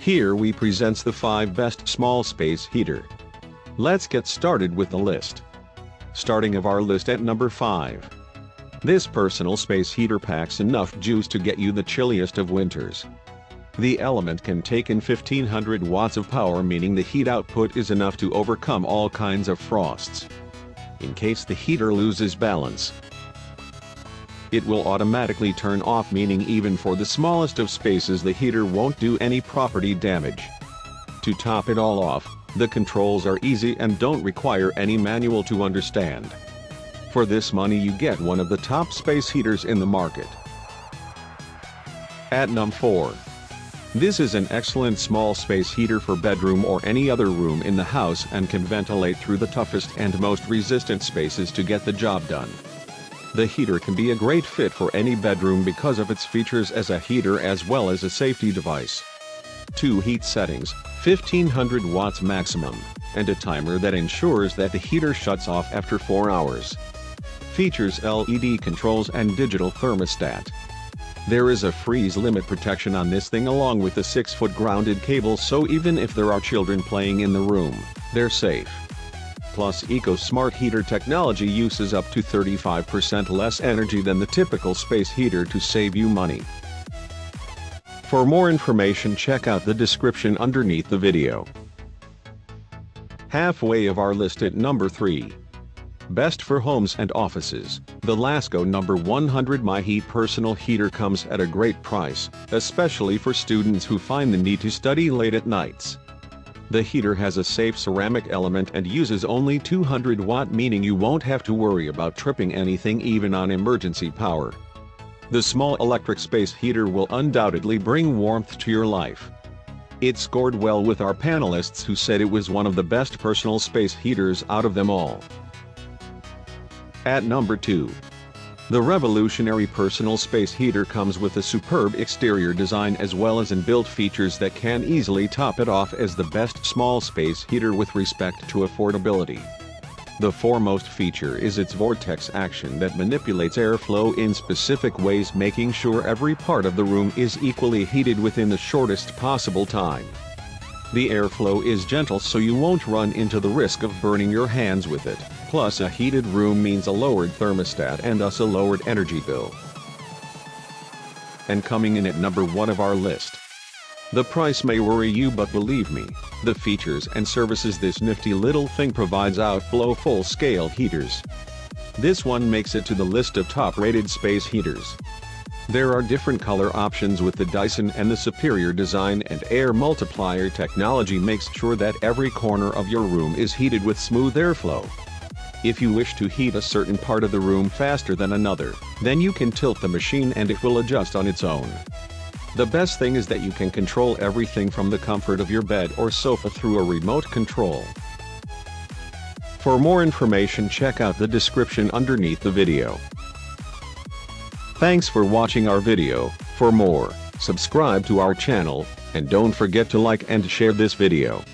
Here we presents the 5 best small space heater. Let's get started with the list. Starting of our list at number 5. This personal space heater packs enough juice to get you the chilliest of winters. The element can take in 1500 watts of power meaning the heat output is enough to overcome all kinds of frosts. In case the heater loses balance, it will automatically turn off meaning even for the smallest of spaces the heater won't do any property damage. To top it all off, the controls are easy and don't require any manual to understand. For this money you get one of the top space heaters in the market. At num 4. This is an excellent small space heater for bedroom or any other room in the house and can ventilate through the toughest and most resistant spaces to get the job done. The heater can be a great fit for any bedroom because of its features as a heater as well as a safety device. Two heat settings, 1500 watts maximum, and a timer that ensures that the heater shuts off after 4 hours. Features LED controls and digital thermostat. There is a freeze limit protection on this thing along with the 6-foot grounded cable so even if there are children playing in the room, they're safe. Plus EcoSmart heater technology uses up to 35% less energy than the typical space heater to save you money. For more information check out the description underneath the video. Halfway of our list at number 3. Best for homes and offices, the Lasko number 100 My Heat personal heater comes at a great price, especially for students who find the need to study late at nights. The heater has a safe ceramic element and uses only 200 watt meaning you won't have to worry about tripping anything even on emergency power. The small electric space heater will undoubtedly bring warmth to your life. It scored well with our panelists who said it was one of the best personal space heaters out of them all. At number 2. The revolutionary personal space heater comes with a superb exterior design as well as inbuilt features that can easily top it off as the best small space heater with respect to affordability. The foremost feature is its vortex action that manipulates airflow in specific ways making sure every part of the room is equally heated within the shortest possible time. The airflow is gentle so you won't run into the risk of burning your hands with it, plus a heated room means a lowered thermostat and thus a lowered energy bill. And coming in at number 1 of our list. The price may worry you but believe me, the features and services this nifty little thing provides outblow full-scale heaters. This one makes it to the list of top-rated space heaters. There are different color options with the Dyson and the superior design and air multiplier technology makes sure that every corner of your room is heated with smooth airflow. If you wish to heat a certain part of the room faster than another, then you can tilt the machine and it will adjust on its own. The best thing is that you can control everything from the comfort of your bed or sofa through a remote control. For more information check out the description underneath the video. Thanks for watching our video, for more, subscribe to our channel, and don't forget to like and share this video.